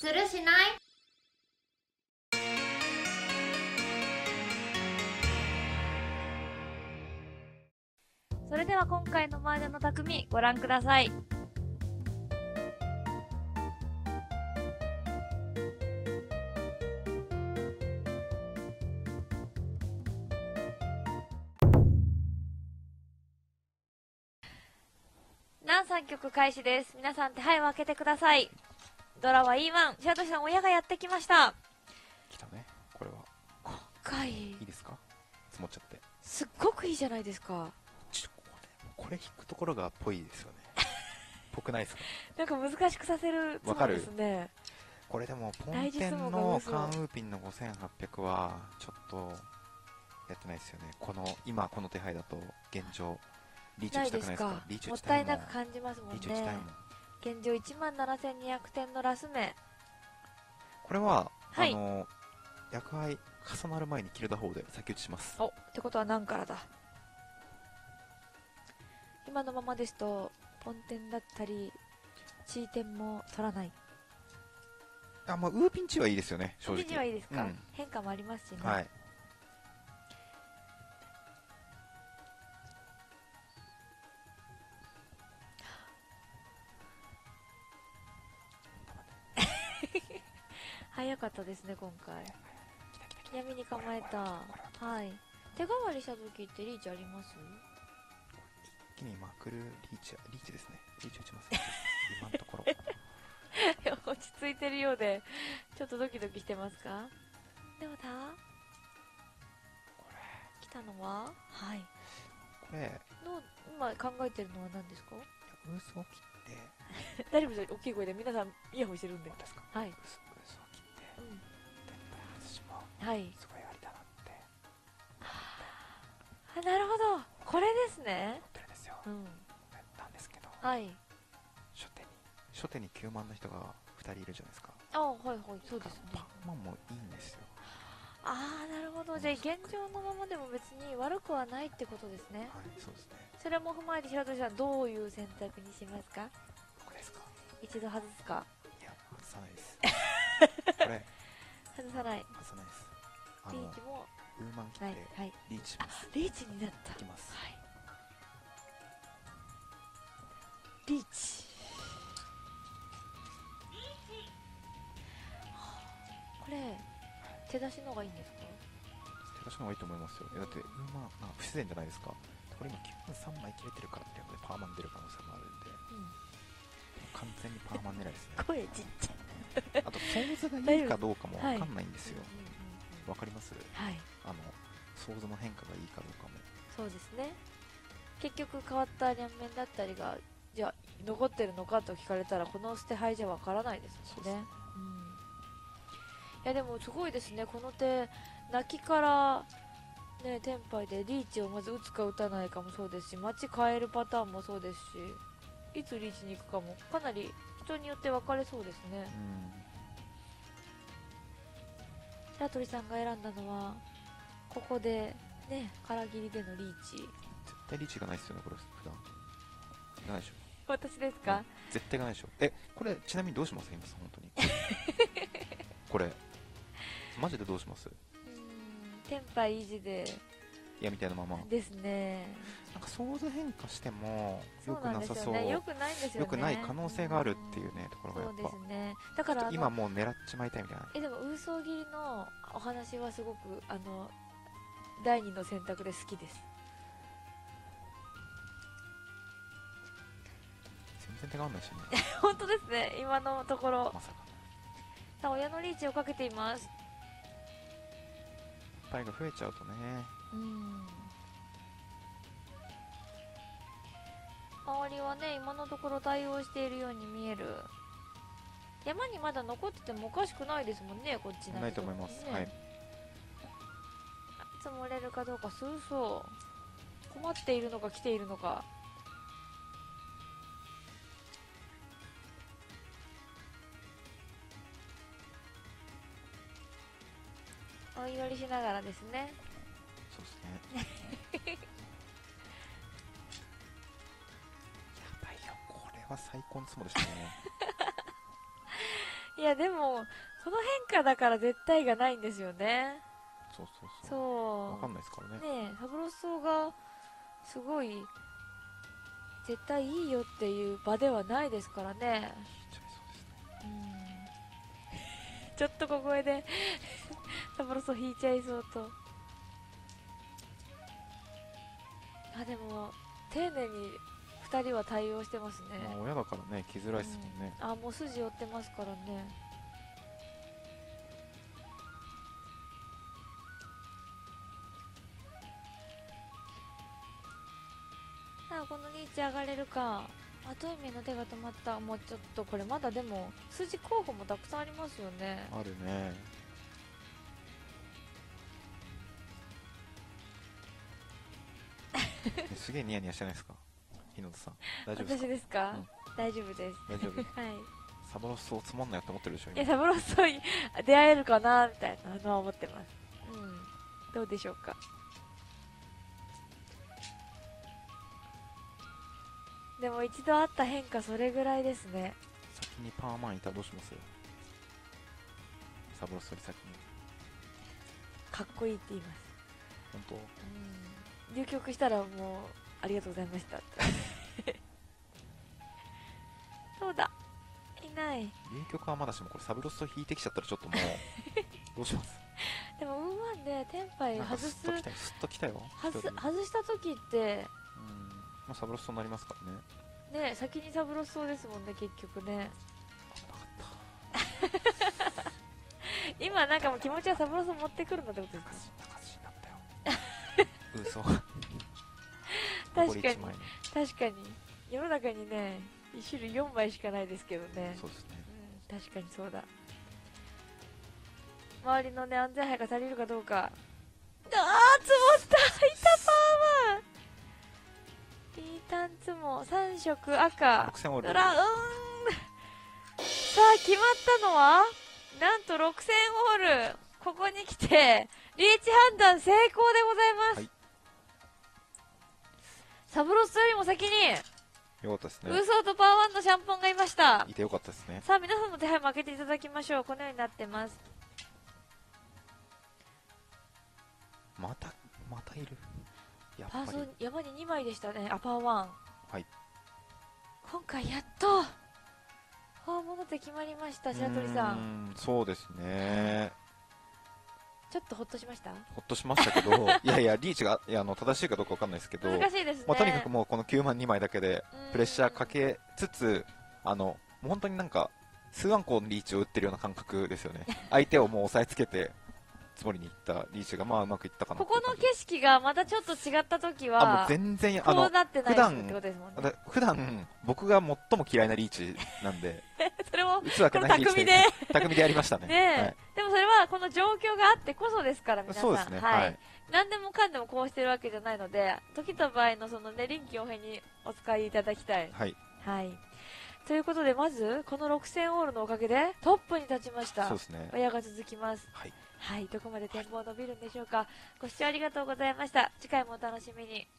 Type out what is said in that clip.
するしない？それでは今回の麻雀の匠ご覧ください。南3曲開始です。皆さん手配を開けてください。ドラは E1、白鳥さん親がやってきました。来たねこれは。今回、いいですか？積もっちゃって。すっごくいいじゃないですか。ちょこれこれ引くところがぽいですよね。ぽくないですか？なんか難しくさせるつもりですね。これでもポンテンのカンウーピンの5800はちょっとやってないですよね。この今この手配だと現状。リーチな打ちたくないですか？リーチもっ打ちたいもん。たいなく感じますもんリーチ打ちたいもねん現状1万7200点のラス目。これは、はい。あの役配重なる前に切れた方で先打ちします。おってことは何からだ？今のままですとポンテンだったりチーテンも取らない。あまあウーピンチはいいですよね正直。時にはいいですか、うん。変化もありますしね、はい早かったですね今回。闇に構えた。はい。手代わりした時ってリーチあります？一気にまくるリーチリーチですね。リーチ打ちます。ね 今のところ。落ち着いてるようでちょっとドキドキしてますか？でもだ？こ来たのは？はい。れこれ。の今考えてるのは何ですか？ウースを切って大丈夫です。大きい声で皆さんイヤホンしてるんで。はい、ウースはい。すごいありだなって。あなるほど。これですね。思ってるんですよ。うん。なんですけど。はい。初手に初手に9万の人が2人いるじゃないですか。あはいはい。そうですね。パンマンもいいんですよ。ああなるほど。じゃあ現状のままでも別に悪くはないってことですね。はいそうですね。それも踏まえて白鳥さんどういう選択にしますか？僕ですか？一度外すか。いや外さないです。これ。外さない。外さないですあのリーチもウーマン切てはいリーチします。リーチになった。いきます。はい。リーチ。これ手出しの方がいいんですか？手出しの方がいいと思いますよ。えだってウーマンあ不自然じゃないですか。これ今9分3枚切れてるからっていうのでパーマン出る可能性もあるんで。うん。完全にパーマン狙いですね。声ちっちあとソーズがいいかどうかも分かんないんですよ。ゃいうんうんうんわかります？はい。あのソーズの変化がいいかどうかも。そうですね。結局変わった両面だったりがじゃあ残ってるのかと聞かれたらこの捨て牌じゃわからないですしね。ね。うん。いやでもすごいですね。この手泣きからねテンパイでリーチをまず打つか打たないかもそうですし街変えるパターンもそうですしいつリーチに行くかもかなり人によって分かれそうですね。うん白鳥さんが選んだのはここでね空切りでのリーチ。絶対リーチがないですよねこれ普段。ないでしょ。私ですか、絶対いかないでしょ。えこれちなみにどうします今さん本当に？これ。マジでどうします？うーんテンパイ維持でいやみたいなまま。ですね。なんかソーズ変化しても良くなさそう。よねよくないんですよね。良くない可能性があるっていうねところがやそうでっぱすね。だから今もう狙っちまいたいみたいな。えでもウーソー切りのお話はすごくあの第二の選択で好きです。全然手がわんないしね。本当ですね。今のところ。まさか。さあ親のリーチをかけています。パイが増えちゃうとね。うん周りはね今のところ対応しているように見える。山にまだ残っててもおかしくないですもんねこっちないと思います、ね。はい。積もれるかどうかそうそう。困っているのか来ているのか。お祈りしながらですねそうですね。やばいよ。これは最高のツモでしたね。いやでもその変化だから絶対がないんですよね。そうそうそう。そう。わかんないですからね。ねえサブロッソがすごい絶対いいよっていう場ではないですからね。ちょっと小声で サブロッソ引いちゃいそうとあでも丁寧に2人は対応してますね、まあ親だからね来づらいですもんね、あもう筋折ってますからね。さあこのリーチ上がれるか。あトイメの手が止まった。もうちょっとこれまだでも筋候補もたくさんありますよね。あるねすげえニヤニヤしてないですか？日野田さん。大丈夫ですか？私ですか、うん。大丈夫です。大丈夫？はい。サブロスをつまんないって思ってるでしょいや今サブロスと出会えるかなみたいなのは思ってます。うん。どうでしょうか？でも一度あった変化それぐらいですね。先にパーマンいたらどうします？サブロスより先に。かっこいいって言います。本当？うん入局したらもうありがとうございましたって。そうだ。いない。流曲はまだしもこれサブロスと引いてきちゃったらちょっともう どうします？でもウーワンでテンパイ外すスッときたよ。きたよ。外した時ってうん。まあサブロスとなりますからね。ね先にサブロスそうですもんね結局ね。今なんかもう気持ちはサブロス持ってくるのってことですか？嘘。確かに1枚ね確かに。世の中にね1種類4枚しかないですけどね。そうですね。うん確かにそうだ。周りのね安全牌が足りるかどうか。ああ積もったいたパーマンリー。タンツモ3色赤。6000オールうらうーん。さあ決まったのはなんと6000オール。ここに来てリーチ判断成功でございます、はいサブロスよりも先に。よかったですね。ウーソーとパーワンのシャンポンがいました。いてよかったですね。さあ皆さんの手配も開けていただきましょう。このようになってます。またまたいる？やっパーソぱりン山に2枚でしたね。あパーワン。はい。今回やっと大物手決まりました白鳥さん。うーんそうですねちょっとほっとしました？ほっとしましたけど いやいやリーチがいやあの正しいかどうかわかんないですけど難しいですね、まあ、とにかくもうこの9万2枚だけでうん。プレッシャーかけつつあのもう本当になんか数万個のリーチを打ってるような感覚ですよね。相手をもう押さえつけてつもりにいったリーチがまあうまくいったかなここの景色がまたちょっと違った時あもうは全然あこうのなってない普段ってことですもんね。だ普段僕が最も嫌いなリーチなんで それも打つわけこのないリーチ巧みで巧みでやりましたね。ねえ、はい。でもそれはこの状況があってこそですから皆さん。そうですね。はい、はい。何でもかんでもこうしてるわけじゃないので時と場合のそのね臨機応変にお使いいただきたい。はい。はい。ということでまずこの6000オールのおかげでトップに立ちました。そうですね。親が続きます。はいはいどこまで展望伸びるんでしょうか。ご視聴ありがとうございました。次回もお楽しみに。